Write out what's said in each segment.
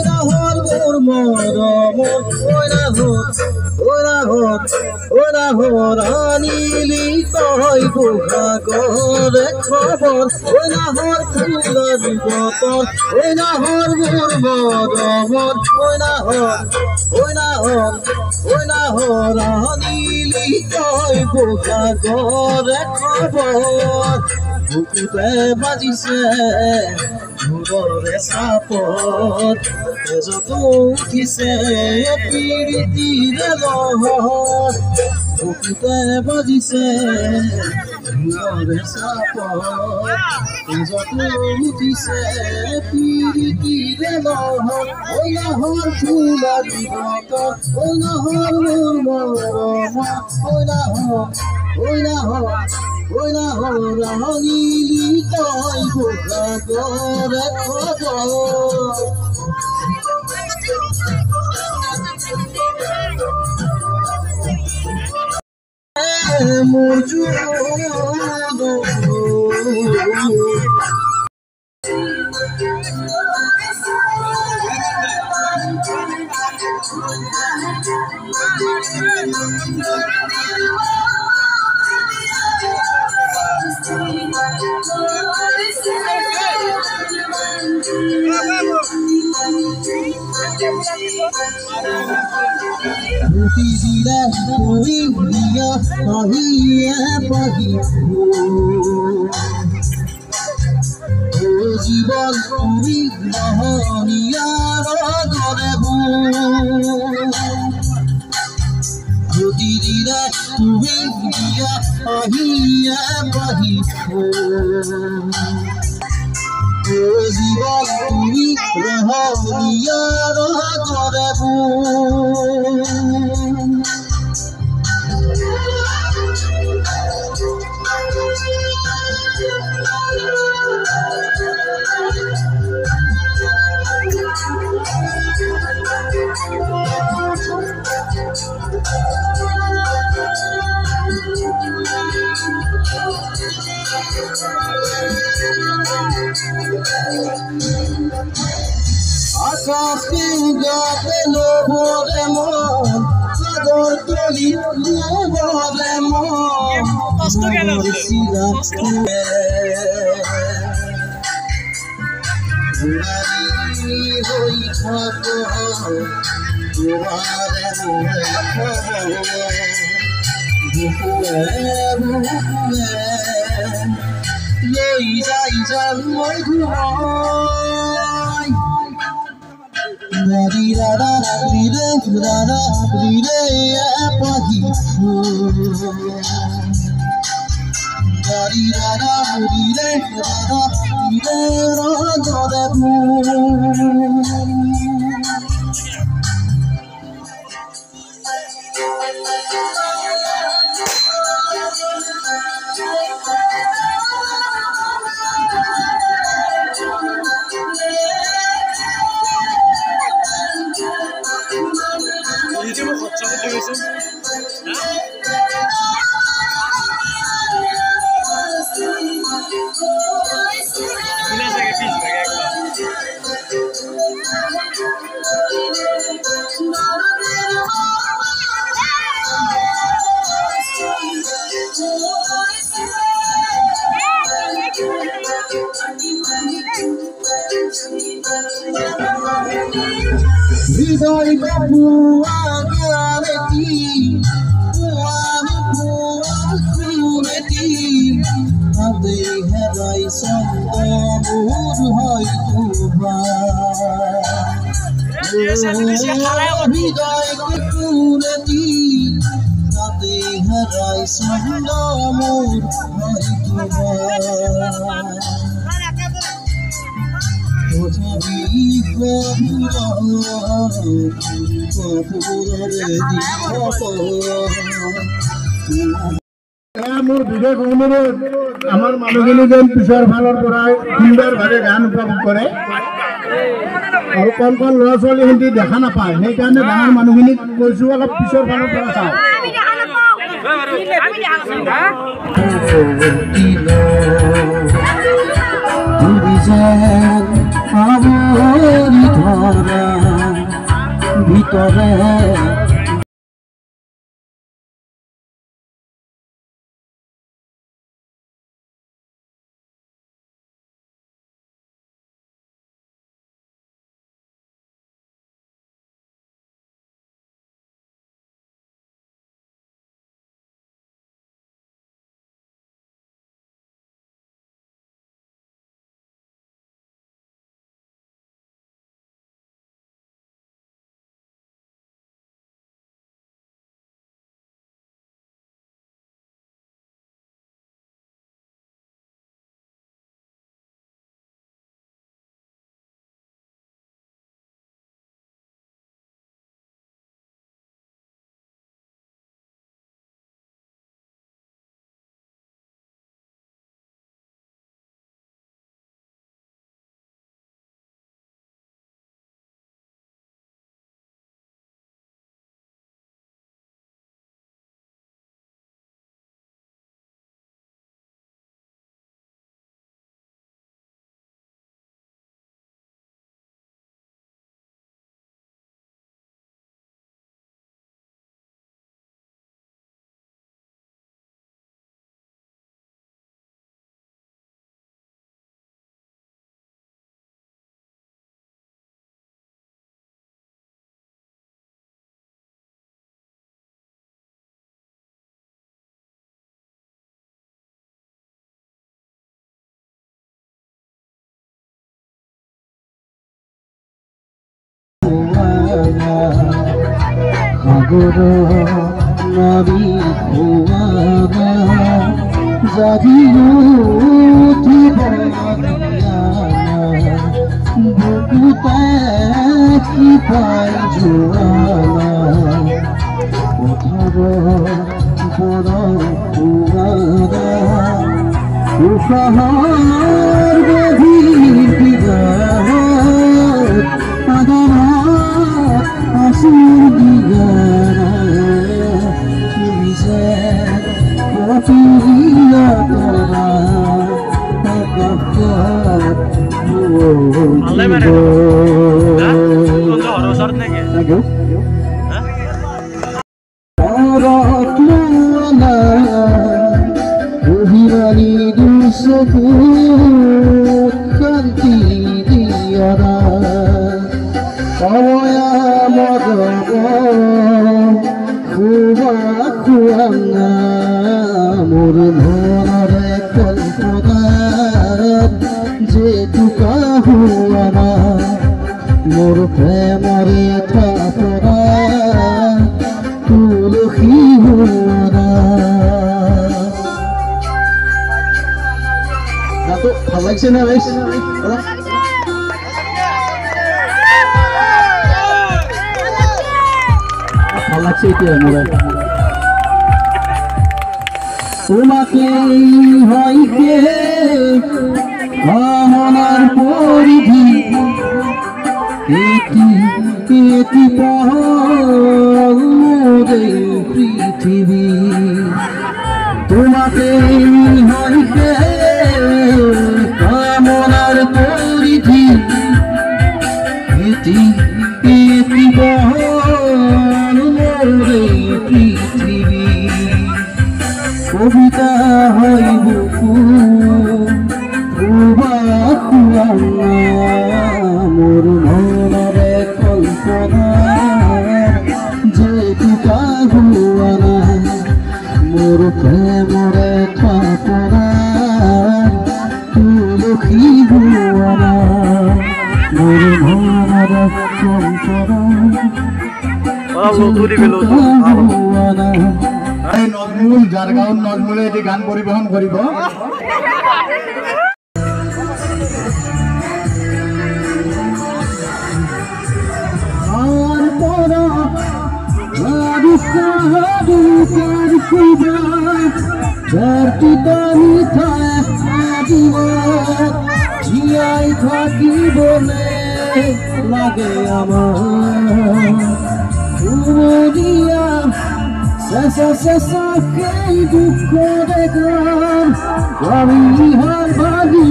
নাহর মোর মরমর ওই নাহর ওই নাহর ওই নাহর আনিলি বুঘা করে খবর। ওই নাহর ফুলারি বতন ওই নাহর মোর মরমর ওই নাহর ওই নাহর ওই নাহর আনিলি বুকুতে বাজিছে মূৰৰে চাপত তেজতো উঠিছে পিৰিতিৰে লহৰ বুকুতে বাজিছে মূৰৰে চাপত তেজতো উঠিছে পিৰিতিৰে লহৰ ঐ নাহৰ ফুলা দিবত ঐ নাহৰ মোৰ মৰম ঐ নাহৰ ঐ নাহৰ ঐ নাহৰ ৰাঙিলি তই বোকা কৰে খবৰ মোৰ জোৰ Ruti dile tui dia pahiye pahi O জীবন তুমি মহনিয়ার গরে দিয়া আহিয়া বাহিব জীবন তুমি রহ দিয়া রহ করবু তলি লোভরে মন কষ্ট কেন মোর শিরা ছুঁয়ে ঘুরারি হই থাকো তোমারে মোরে খবর বুকুয়ে বুকুয়ে লই যাই যান মই ঘুমাই Dari da da di de da da di de pa hi Dari da da di da da di da da মোৰ বিশেষ অনুৰোধ আমাৰ মানুহখিনি যেন পিছৰ ফালৰ পৰাই সুন্দৰভাৱে গান উপভোগ কৰে। আৰু কণ কণ ল'ৰা ছোৱালী সিহঁতি দেখা নাপায় সেইকাৰণে ডাঙৰ মানুহখিনিক কৈছোঁ অলপ পিছৰ ফালৰ পৰা চাওঁ। আমি আৱৰি ধৰা ভিতৰে গুরু নবী খুয়াবা যাবি উঠিব বুকুতে কি পাই না তো, ভালো লাগছে না বেশ? ভালো লাগছে এটি আমরা তোমাকে হইতে আমার পরিধি এটি এটি পৃথিবী। তোমাকে হইব মোর মনরে কল্পনা যে পিতা হুয়ানা মোর প্রেমরে থাপনা তুলখী হুয়ানা মোর মনরে কল্পনা তুলিবে হুয়ানা নজমুল যার গাঁৱত নজমুলে এটি গান পৰিৱেশন কৰিব। জীয়াই লাগে দিয়া শেষে শেষে সেই আমি ইহার ভাবি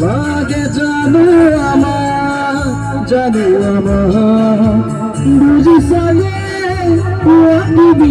লাগে জানো জানো আমার বুঝি সালে দিবি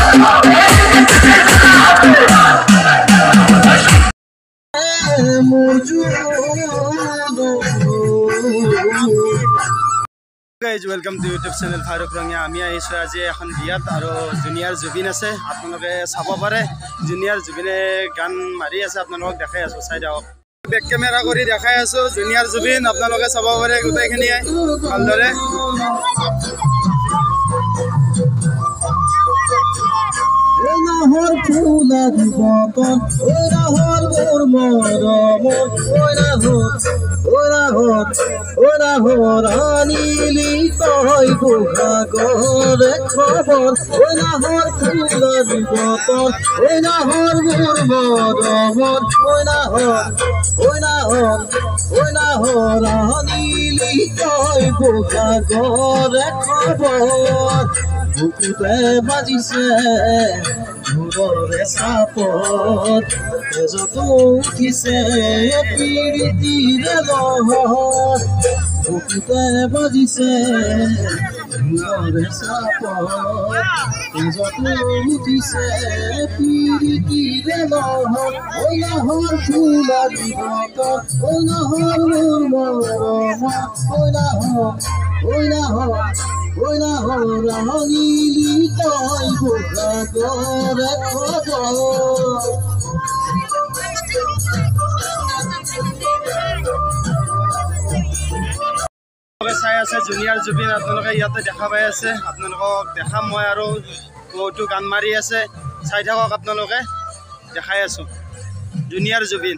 welcome to YouTube channel Faruk Rangia আমি আহিছোঁ আজি এখন বিয়াত আৰু জুনিয়ৰ জুবিন আছে আপোনালোকে চাব পাৰে। জুনিয়ৰ জুবিনে গান মাৰি আছে আপোনালোকক দেখাই আছোঁ চাই দিয়ক বেক কেমেৰা কৰি দেখাই আছোঁ জুনিয়ৰ জুবিন আপোনালোকে চাব পাৰে গোটেইখিনিয়ে ভালদৰে। নাহৰ ফুলা জীৱতন ঐ নাহৰ মোৰ মৰমৰ ঐ নাহৰ ঐ নাহৰ আনিলি তই খবৰ ঐ নাহৰ ফুলা মৰমৰ ঐ নাহৰ ঐ নাহৰ ঐ নাহৰ আনিলি তই গোসাগৰে খবৰ বুকুতে বাজিছে মূৰৰে চাপত তেজতো উঠিছে প্ৰীতিৰে লহৰ বুকুতে বাজিছে মূৰৰে চাপত তেজতো উঠিছে প্ৰীতিৰে লহৰ ফুলা দিবত ঐ নাহৰ মোৰ মৰমা ঐ নাহৰ ঐ নাহৰ ঐ নাহৰ ৰাঙিলি তই খবৰ আপোনালোকে চাই আছে জুনিয়ৰ জুবিন আপোনালোকে ইয়াতে দেখা পাই আছে। আপোনালোকক দেখাম মই আৰু বহুতো গান মাৰি আছে। চাই থাকক আপোনালোকে দেখাই আছোঁ। জুনিয়ৰ জুবিন।